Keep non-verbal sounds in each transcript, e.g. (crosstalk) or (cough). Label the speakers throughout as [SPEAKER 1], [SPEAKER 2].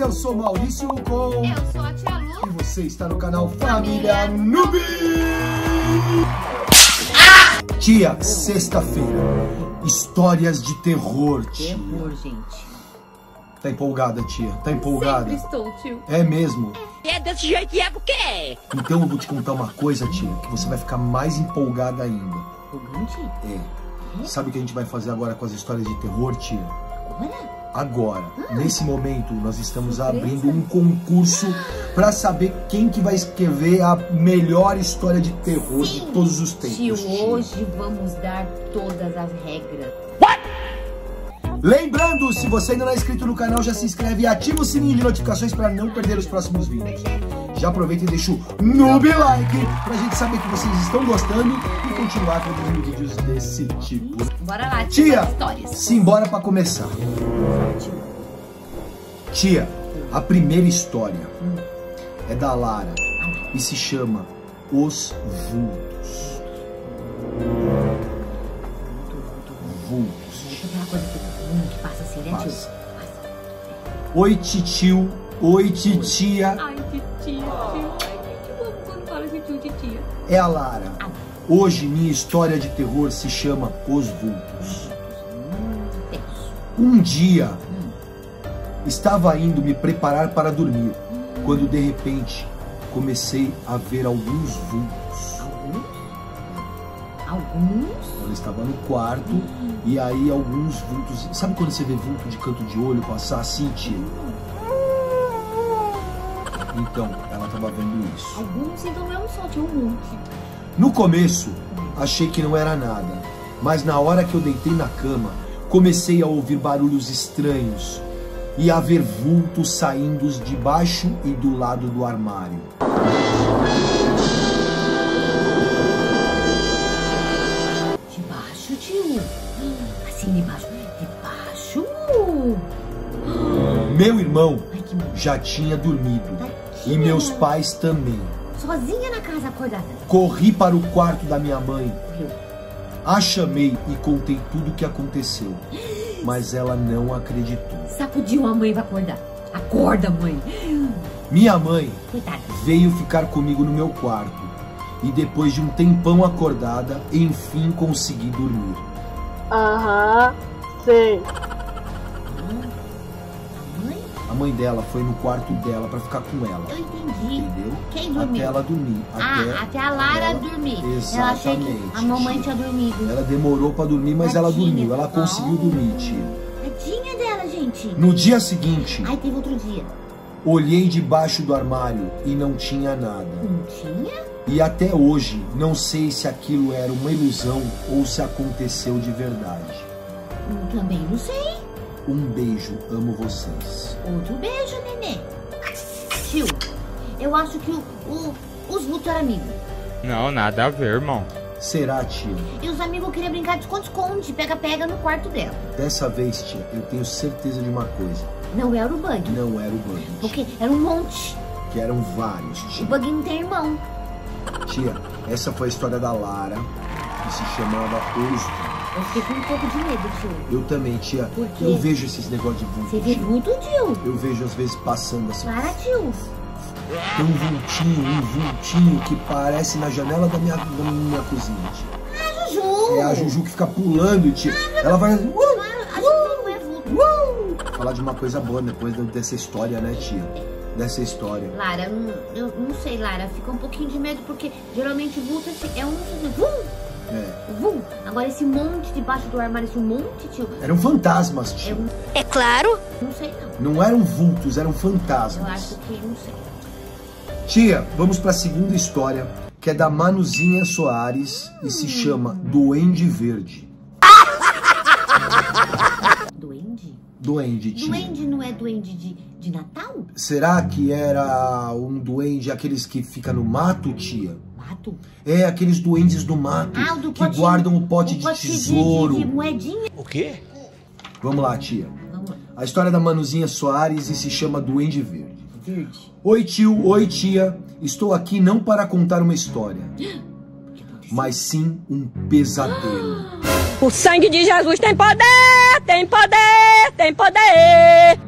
[SPEAKER 1] eu sou Maurício com...
[SPEAKER 2] Eu sou a Tia Lu.
[SPEAKER 1] E você está no canal Família Noob! Tia, sexta-feira. Histórias de terror, tia.
[SPEAKER 3] Terror, gente.
[SPEAKER 1] Tá empolgada, tia? Tá empolgada?
[SPEAKER 2] Sempre estou, tio.
[SPEAKER 1] É mesmo?
[SPEAKER 3] É desse jeito e é por quê?
[SPEAKER 1] Então eu vou te contar uma coisa, tia, que você vai ficar mais empolgada ainda.
[SPEAKER 3] Empolgante?
[SPEAKER 1] É. Sabe o que a gente vai fazer agora com as histórias de terror, tia?
[SPEAKER 3] Agora?
[SPEAKER 1] Agora, nesse momento, nós estamos abrindo um concurso para saber quem que vai escrever a melhor história de terror de todos os tempos.
[SPEAKER 3] Tio, hoje vamos dar todas as regras.
[SPEAKER 1] Lembrando, se você ainda não é inscrito no canal, já se inscreve e ativa o sininho de notificações para não perder os próximos vídeos. Já aproveita e deixa o noob like pra gente saber que vocês estão gostando e continuar fazendo vídeos desse tipo.
[SPEAKER 3] Bora lá,
[SPEAKER 1] Tia, simbora pra começar. Tia, a primeira história é da Lara e se chama Os Vultos. Vultos.
[SPEAKER 3] deixa eu ver uma coisa que, hum, que passa assim, né, tio?
[SPEAKER 1] Passa.
[SPEAKER 3] Passa.
[SPEAKER 1] Oi, titio. Oi, titia.
[SPEAKER 2] Ai, titia, quando fala titia.
[SPEAKER 1] É a Lara.
[SPEAKER 3] Ah,
[SPEAKER 1] Hoje minha história de terror se chama Os Vultos.
[SPEAKER 3] hum, tenso.
[SPEAKER 1] Um dia
[SPEAKER 3] Hum,
[SPEAKER 1] estava indo me preparar para dormir, quando de repente comecei a ver alguns vultos.
[SPEAKER 3] alguns? Alguns?
[SPEAKER 1] Ela estava no quarto e aí alguns vultos. Sabe quando você vê vulto de canto de olho passar assim, tia? Então, ela estava vendo isso.
[SPEAKER 3] Alguns, então não é um só, tinha um monte.
[SPEAKER 1] No começo, achei que não era nada, mas na hora que eu deitei na cama, comecei a ouvir barulhos estranhos e a ver vultos saindo de baixo e do lado do armário.
[SPEAKER 3] De baixo, tio. Assim, de baixo. De baixo.
[SPEAKER 1] Meu irmão já tinha dormido e meus pais também.
[SPEAKER 3] Sozinha na casa acordada.
[SPEAKER 1] Corri para o quarto da minha mãe, a chamei e contei tudo o que aconteceu, (gasps) mas ela não acreditou.
[SPEAKER 3] Sacudiu a mãe pra acordar. Acorda, mãe.
[SPEAKER 1] Minha mãe
[SPEAKER 3] Coitada.
[SPEAKER 1] veio ficar comigo no meu quarto e depois de um tempão acordada, enfim consegui dormir.
[SPEAKER 4] Aham, sei.
[SPEAKER 3] A mãe?
[SPEAKER 1] Dela foi no quarto dela para ficar com ela,
[SPEAKER 3] Eu entendi.
[SPEAKER 1] entendeu?
[SPEAKER 3] Quem
[SPEAKER 1] Até
[SPEAKER 3] dormiu?
[SPEAKER 1] ela dormir.
[SPEAKER 3] Ah, até a Lara
[SPEAKER 1] ela-
[SPEAKER 3] dormir. Ela achei que
[SPEAKER 1] Exatamente,
[SPEAKER 3] a mamãe tinha dormido.
[SPEAKER 1] Ela demorou para dormir, mas ela
[SPEAKER 3] Tadinha.
[SPEAKER 1] dormiu. Ela conseguiu dormir, tia.
[SPEAKER 3] Tadinha dela, gente.
[SPEAKER 1] No dia seguinte,
[SPEAKER 3] Ai, teve outro dia.
[SPEAKER 1] olhei debaixo do armário e não tinha nada.
[SPEAKER 3] Não tinha?
[SPEAKER 1] E até hoje não sei se aquilo era uma ilusão ou se aconteceu de verdade.
[SPEAKER 3] Também não sei.
[SPEAKER 1] Um beijo, amo vocês.
[SPEAKER 3] Outro beijo, nenê. Tio, eu acho que o, o- os vultos eram amigos.
[SPEAKER 5] Não, nada a ver, irmão.
[SPEAKER 1] Será, tia?
[SPEAKER 3] E os amigos queriam brincar de esconde-esconde, pega-pega no quarto dela.
[SPEAKER 1] Dessa vez, tia, eu tenho certeza de uma coisa.
[SPEAKER 3] Não era o Bug.
[SPEAKER 1] Não era o Bug.
[SPEAKER 3] Porque era um monte.
[SPEAKER 1] Que eram vários,
[SPEAKER 3] O
[SPEAKER 1] tia.
[SPEAKER 3] Bug não tem irmão.
[SPEAKER 1] Tia, essa foi a história da Lara, que se chamava Os
[SPEAKER 3] Eu fiquei com um pouco de medo, tio.
[SPEAKER 1] Eu também, tia.
[SPEAKER 3] Por quê?
[SPEAKER 1] Eu vejo esses negócios de vulto.
[SPEAKER 3] Você vê vulto, tio?
[SPEAKER 1] Eu vejo às vezes passando assim.
[SPEAKER 3] Para, tio.
[SPEAKER 1] Tem um vultinho, um vultinho que parece na janela da minha, da minha cozinha, tia.
[SPEAKER 3] Ah, Juju.
[SPEAKER 1] É a Juju que fica pulando, tia. Ela vai. Uh,
[SPEAKER 3] Ah, é vulto.
[SPEAKER 1] falar de uma coisa boa depois dessa história, né, tia? Dessa história.
[SPEAKER 3] Lara, eu não, eu não sei, Lara. Fica um pouquinho de medo, porque geralmente vulto assim, é um... Vum,
[SPEAKER 1] É.
[SPEAKER 3] vum. Agora esse monte debaixo do armário, esse monte, tio...
[SPEAKER 1] Eram fantasmas,
[SPEAKER 3] É
[SPEAKER 1] tia.
[SPEAKER 3] um...
[SPEAKER 4] É claro.
[SPEAKER 3] Não sei, não.
[SPEAKER 1] Não eram vultos, eram
[SPEAKER 3] Eu
[SPEAKER 1] fantasmas.
[SPEAKER 3] acho que... Não sei.
[SPEAKER 1] Tia, vamos para a segunda história, que é da Manuzinha Soares e se chama Duende Verde.
[SPEAKER 3] Duende?
[SPEAKER 1] Duende, tia.
[SPEAKER 3] Duende não é duende de, de Natal?
[SPEAKER 1] Será que era um duende, aqueles que fica no mato, tia?
[SPEAKER 3] Mato?
[SPEAKER 1] É, aqueles duendes do mato
[SPEAKER 3] Ah, do
[SPEAKER 1] que
[SPEAKER 3] potinho-
[SPEAKER 1] guardam o pote
[SPEAKER 3] o
[SPEAKER 1] de
[SPEAKER 3] pote
[SPEAKER 1] tesouro.
[SPEAKER 3] De, de moedinha.
[SPEAKER 5] O quê?
[SPEAKER 1] Vamos lá, tia.
[SPEAKER 3] Vamos lá.
[SPEAKER 1] A história da Manuzinha Soares e se chama Duende Verde.
[SPEAKER 3] Verde.
[SPEAKER 1] Oi, tio. Oi, tia. Estou aqui não para contar uma história, (gasps) mas sim um pesadelo. (gasps)
[SPEAKER 4] O sangue de Jesus tem poder, tem poder, tem poder.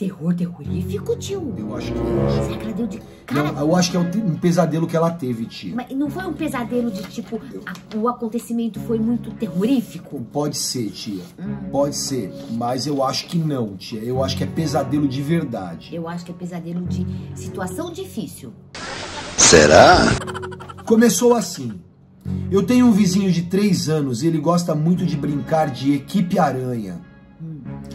[SPEAKER 3] Terror terrorífico, tio?
[SPEAKER 1] Eu acho que é.
[SPEAKER 3] Será que ela deu de. Cara,
[SPEAKER 1] Não, eu acho que é um pesadelo que ela teve, tia.
[SPEAKER 3] mas não foi um pesadelo de tipo. a- o acontecimento foi muito terrorífico?
[SPEAKER 1] Pode ser, tia. Pode ser. Mas eu acho que não, tia. Eu acho que é pesadelo de verdade.
[SPEAKER 3] Eu acho que é pesadelo de situação difícil.
[SPEAKER 1] Começou assim. Eu tenho um vizinho de três anos e ele gosta muito de brincar de equipe aranha.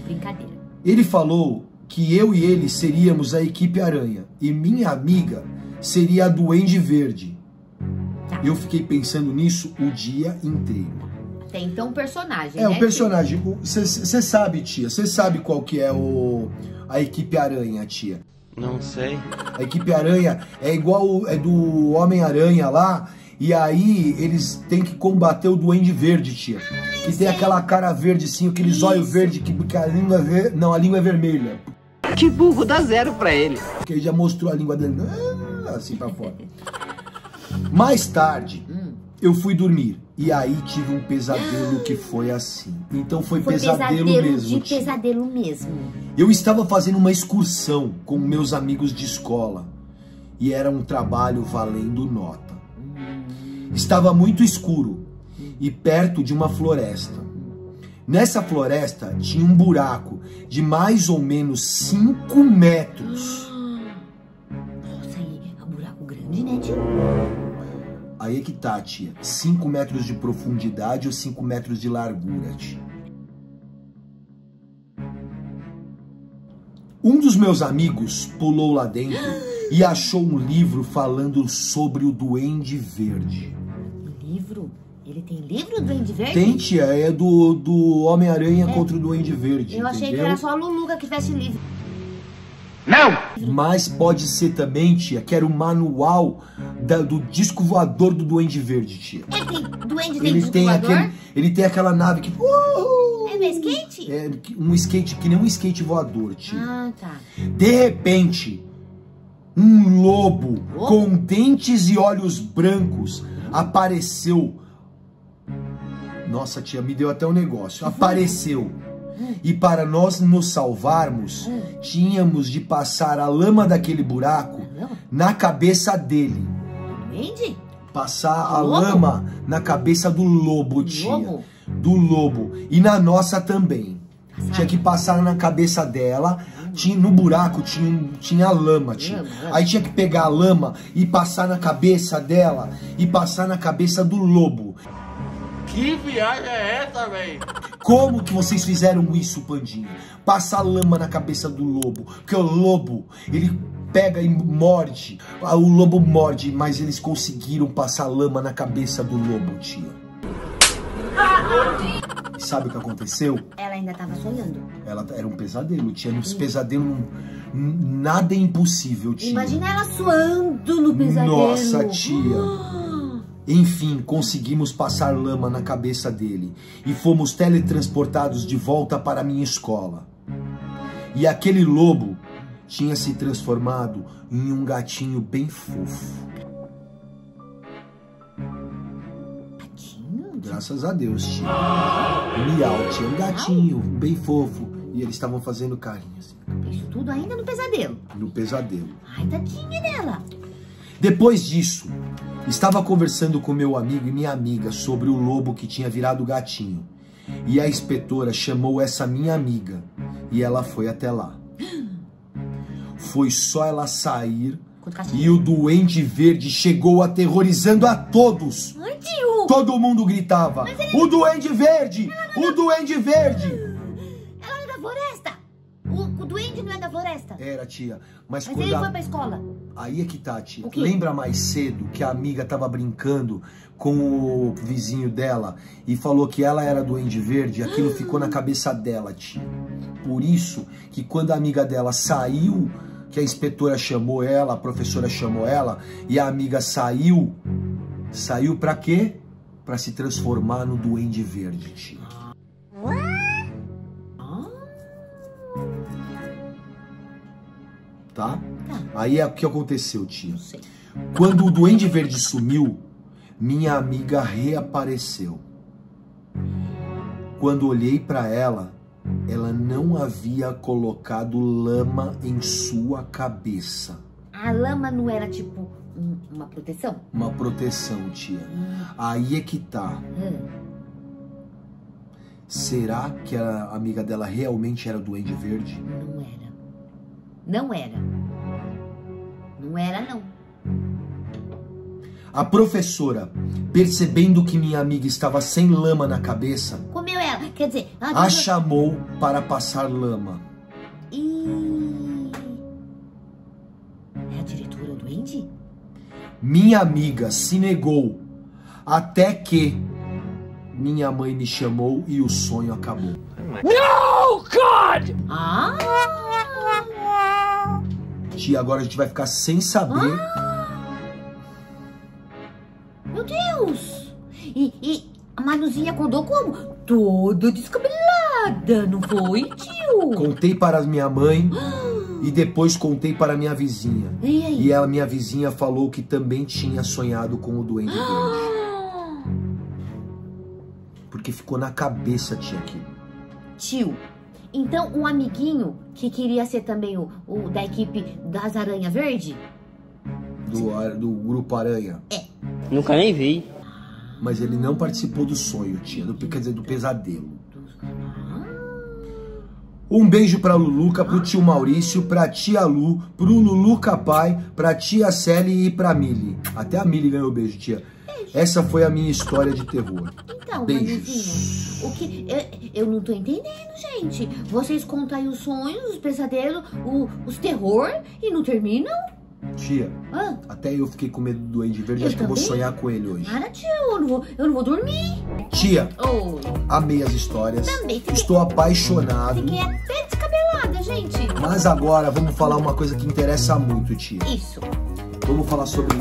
[SPEAKER 3] Brincadeira.
[SPEAKER 1] Ele falou que eu e ele seríamos a equipe aranha e minha amiga seria a Duende Verde. Eu fiquei pensando nisso o dia inteiro.
[SPEAKER 3] Até então, personagem.
[SPEAKER 1] É,
[SPEAKER 3] né,
[SPEAKER 1] o personagem. Você sabe, tia. Você sabe qual que é o a equipe aranha, tia.
[SPEAKER 6] Não sei.
[SPEAKER 1] A equipe aranha é igual é do Homem-Aranha lá. E aí eles têm que combater o Duende Verde, tia. Que tem aquela cara verde assim, aqueles olhos verdes que, que a língua é. Não, a língua é vermelha.
[SPEAKER 7] Que burro, dá zero pra ele.
[SPEAKER 1] Porque ele já mostrou a língua dele ah, assim pra fora. Mais tarde, eu fui dormir. E aí tive um pesadelo que foi assim. Então foi,
[SPEAKER 3] Foi
[SPEAKER 1] pesadelo,
[SPEAKER 3] pesadelo,
[SPEAKER 1] mesmo,
[SPEAKER 3] de
[SPEAKER 1] tia.
[SPEAKER 3] pesadelo mesmo.
[SPEAKER 1] Eu estava fazendo uma excursão com meus amigos de escola e era um trabalho valendo nota. Estava muito escuro e perto de uma floresta. Nessa floresta tinha um buraco de mais ou menos 5 metros.
[SPEAKER 3] Nossa, aí é um buraco grande, né, tio?
[SPEAKER 1] Aí é que tá, tia. 5 metros de profundidade ou 5 metros de largura, tia. Um dos meus amigos pulou lá dentro e achou um livro falando sobre o Duende Verde.
[SPEAKER 3] Livro? Ele tem livro do Duende Verde?
[SPEAKER 1] Tem, tia, é do, do Homem-Aranha contra o Duende Verde.
[SPEAKER 3] Eu achei que
[SPEAKER 1] entendeu?
[SPEAKER 3] era só a Luluca que tivesse livro.
[SPEAKER 1] Mas pode ser também, tia, que era o manual da- do disco voador do Duende Verde, tia.
[SPEAKER 3] Ele tem. Duende tem
[SPEAKER 1] Ele
[SPEAKER 3] disco
[SPEAKER 1] tem,
[SPEAKER 3] voador?
[SPEAKER 1] aquele, ele tem aquela nave que. Uhul!
[SPEAKER 3] É meu skate?
[SPEAKER 1] É um skate, que nem um skate voador, tia.
[SPEAKER 3] Ah, tá.
[SPEAKER 1] De repente, um lobo
[SPEAKER 3] Lobo?
[SPEAKER 1] com dentes e olhos brancos apareceu. Nossa, tia, me deu até um negócio. Apareceu. E para nós nos salvarmos, tínhamos de passar a lama daquele buraco
[SPEAKER 3] Lama?
[SPEAKER 1] na cabeça dele.
[SPEAKER 3] Duende?
[SPEAKER 1] Passar a lama na cabeça do lobo, tia. Do lobo. E na nossa também. Tinha que passar na cabeça dela. Tinha, no buraco tinha, um- tinha lama, tia.
[SPEAKER 3] Lama, lama.
[SPEAKER 1] Aí tinha que pegar a lama e passar na cabeça dela e passar na cabeça do lobo.
[SPEAKER 6] Que viagem é essa, velho?
[SPEAKER 1] Como que vocês fizeram isso, Pandinha? Passar lama na cabeça do lobo. Porque o lobo, ele pega e morde. Ah, O lobo morde, mas eles conseguiram passar lama na cabeça do lobo, tia. Sabe o que aconteceu?
[SPEAKER 3] Ela ainda tava sonhando.
[SPEAKER 1] Ela era um pesadelo, tia. Nos pesadelos, nada é impossível, tia.
[SPEAKER 3] Imagina ela suando no pesadelo.
[SPEAKER 1] Nossa, tia. (gasps) Enfim, conseguimos passar lama na cabeça dele e fomos teletransportados de volta para a minha escola. E aquele lobo tinha se transformado em um gatinho bem fofo. Graças a Deus, tia. Miau, tinha um gatinho bem fofo. E eles estavam fazendo carinho assim,
[SPEAKER 3] Isso tudo ainda no pesadelo.
[SPEAKER 1] no pesadelo.
[SPEAKER 3] Ai, tadinha dela.
[SPEAKER 1] Depois disso, estava conversando com meu amigo e minha amiga sobre o lobo que tinha virado gatinho. E a inspetora chamou essa minha amiga e ela foi até lá. (gasps) Foi só ela sair. E o Duende Verde chegou aterrorizando a todos. Todo mundo gritava: O Duende Verde! O Duende Verde!
[SPEAKER 3] Ela não é da floresta. O, o duende não é da floresta.
[SPEAKER 1] Era, tia, mas,
[SPEAKER 3] Mas
[SPEAKER 1] quando
[SPEAKER 3] ele
[SPEAKER 1] a-
[SPEAKER 3] foi pra escola.
[SPEAKER 1] Aí é que tá, tia. Lembra mais cedo que a amiga tava brincando com o vizinho dela e falou que ela era doente verde? Aquilo ficou na (gasps) cabeça dela, tia. Por isso que quando a amiga dela saiu, que a inspetora chamou ela, a professora chamou ela, e a amiga saiu, saiu pra quê? Pra se transformar no duende verde, tia. Tá? Aí é o que aconteceu,
[SPEAKER 3] sei.
[SPEAKER 1] Quando o Duende Verde sumiu, minha amiga reapareceu. Quando olhei pra ela, ela não havia colocado lama em sua cabeça.
[SPEAKER 3] A lama não era tipo um- uma proteção?
[SPEAKER 1] Uma proteção, tia. Aí é que tá.
[SPEAKER 3] Hum.
[SPEAKER 1] Será que a amiga dela realmente era o Duende Verde?
[SPEAKER 3] Não era. Não era. Não era, não.
[SPEAKER 1] A professora, percebendo que minha amiga estava sem lama na cabeça,
[SPEAKER 3] Comeu ela. Quer dizer, ela
[SPEAKER 1] a chamou para passar lama.
[SPEAKER 3] E... É a diretora do Andy?
[SPEAKER 1] Minha amiga se negou até que minha mãe me chamou e o sonho acabou.
[SPEAKER 3] Ah!
[SPEAKER 1] Tia, agora a gente vai ficar sem saber.
[SPEAKER 3] Meu Manuzinha acordou como? Toda descabelada, não foi, tio? (laughs)
[SPEAKER 1] Contei para minha mãe e depois contei para minha vizinha.
[SPEAKER 3] E?
[SPEAKER 1] E a minha vizinha falou que também tinha sonhado com o Duende Verde.
[SPEAKER 3] Ah!
[SPEAKER 1] Porque ficou na cabeça, tia, aqui.
[SPEAKER 3] Tio, então um amiguinho que queria ser também o, o da equipe das Aranha Verde?
[SPEAKER 1] Do, do Grupo Aranha.
[SPEAKER 7] Nunca nem vi.
[SPEAKER 1] Mas ele não participou do sonho, tia. Do, quer dizer, do pesadelo. Um beijo pra Luluca, pro tio Maurício, pra tia Lu, pro Luluca pai, pra tia Sally e pra Mili. Até a Mili ganhou beijo, tia. Essa foi a minha história de terror.
[SPEAKER 3] Então,
[SPEAKER 1] Beijos.
[SPEAKER 3] O que. Eu, eu não tô entendendo, gente. Vocês contam aí os sonhos, os pesadelos, o- os terror e não terminam?
[SPEAKER 1] Tia, até eu fiquei com medo do Duende Verde.
[SPEAKER 3] Eu
[SPEAKER 1] acho que eu vou
[SPEAKER 3] também.
[SPEAKER 1] sonhar com ele hoje.
[SPEAKER 3] para, tio, eu não vou, eu não vou dormir.
[SPEAKER 1] Tia, amei as histórias.
[SPEAKER 3] Também fiquei-
[SPEAKER 1] Estou apaixonado.
[SPEAKER 3] fiquei até descabelada, gente.
[SPEAKER 1] Mas agora vamos falar uma coisa que interessa muito, tia.
[SPEAKER 3] Isso.
[SPEAKER 1] Vamos falar sobre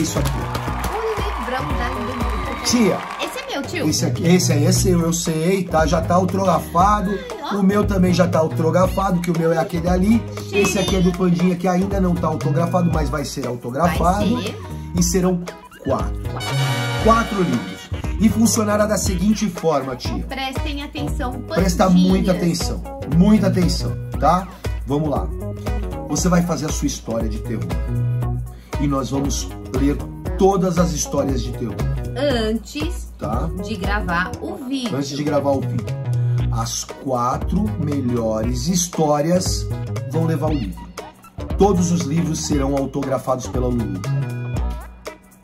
[SPEAKER 1] isso aqui.
[SPEAKER 3] O livrão da
[SPEAKER 1] Tia,
[SPEAKER 3] Esse é meu, tio.
[SPEAKER 1] esse aqui, esse aí é seu, eu sei, tá? Já tá autografado. O meu também já tá autografado, que o meu é aquele ali. Esse aqui é do Pandinha, que ainda não tá autografado, mas vai ser autografado.
[SPEAKER 3] Vai ser.
[SPEAKER 1] E serão quatro. Quatro livros. E funcionará da seguinte forma, tia.
[SPEAKER 3] Prestem atenção,
[SPEAKER 1] Presta
[SPEAKER 3] pandinhas.
[SPEAKER 1] muita atenção, muita atenção, tá? Vamos lá. Você vai fazer a sua história de terror. E nós vamos ler todas as histórias de terror,
[SPEAKER 3] Antes
[SPEAKER 1] tá?
[SPEAKER 3] de gravar o vídeo.
[SPEAKER 1] Antes de gravar o vídeo. As quatro melhores histórias vão levar o livro. Todos os livros serão autografados pela Lulu.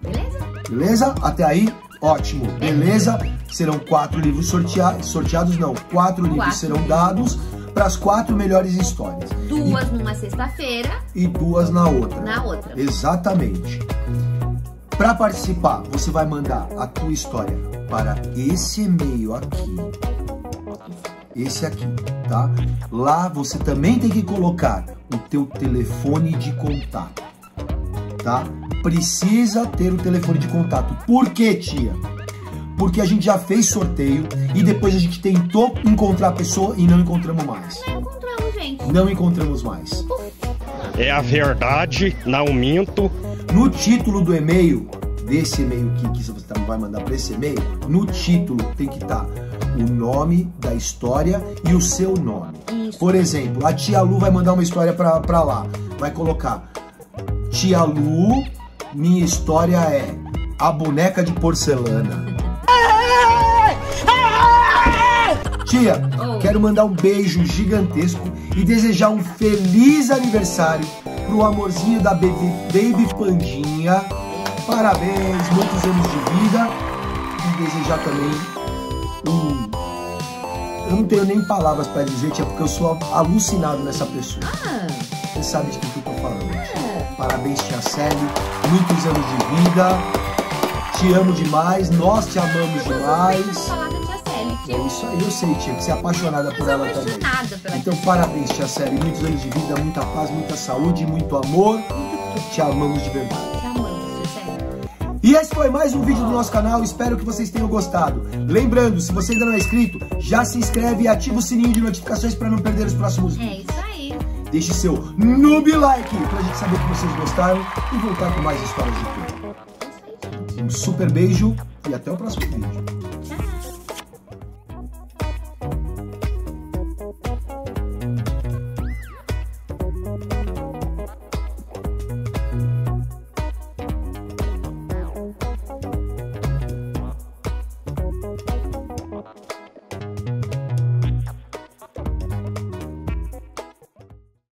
[SPEAKER 3] Beleza?
[SPEAKER 1] Beleza? Até aí? Ótimo. Beleza? Serão quatro livros sorteados. Sorteados não. Quatro livros
[SPEAKER 3] Quatro
[SPEAKER 1] serão
[SPEAKER 3] livros.
[SPEAKER 1] dados para as quatro melhores histórias.
[SPEAKER 3] Duas numa sexta-feira,
[SPEAKER 1] E duas na outra.
[SPEAKER 3] na outra.
[SPEAKER 1] Exatamente. Para participar, você vai mandar a tua história para esse e-mail aqui. Esse aqui, tá? Lá você também tem que colocar o teu telefone de contato, tá? Precisa ter o telefone de contato. Por quê, tia? Porque a gente já fez sorteio e depois a gente tentou encontrar a pessoa e não encontramos mais.
[SPEAKER 3] Não encontramos, gente.
[SPEAKER 1] Não encontramos mais.
[SPEAKER 8] É a verdade, não minto.
[SPEAKER 1] No título do e-mail, desse e-mail aqui que você vai mandar para esse e-mail, no título tem que estar o nome da história e o seu nome. Por exemplo, a tia Lu vai mandar uma história pra lá. Vai colocar: Tia Lu, minha história é a boneca de porcelana. Tia, quero mandar um beijo gigantesco e desejar um feliz aniversário pro amorzinho da Baby, Baby Pandinha. Parabéns, muitos anos de vida. E desejar também um. Eu não tenho nem palavras pra dizer, tia, porque eu sou alucinado nessa pessoa.
[SPEAKER 3] Ah,
[SPEAKER 1] Você sabe de que eu tô falando. Parabéns, tia Sally. Muitos anos de vida. Te amo demais. Nós te amamos demais.
[SPEAKER 3] Célia,
[SPEAKER 1] É isso aí, eu sei, tia, que você é apaixonada
[SPEAKER 3] Eu
[SPEAKER 1] por ela também.
[SPEAKER 3] apaixonada pela
[SPEAKER 1] Então, parabéns, tia Sally. Muitos anos de vida, muita paz, muita saúde, muito amor. Te amamos de verdade.
[SPEAKER 3] Te amamos, Célia.
[SPEAKER 1] E esse foi mais um vídeo do nosso canal, espero que vocês tenham gostado. Lembrando, se você ainda não é inscrito, já se inscreve e ativa o sininho de notificações para não perder os próximos
[SPEAKER 3] É
[SPEAKER 1] vídeos.
[SPEAKER 3] isso aí.
[SPEAKER 1] Deixe seu noob like pra gente saber que vocês gostaram e voltar com mais histórias de tudo.
[SPEAKER 3] É.
[SPEAKER 1] Um super beijo e até o próximo vídeo.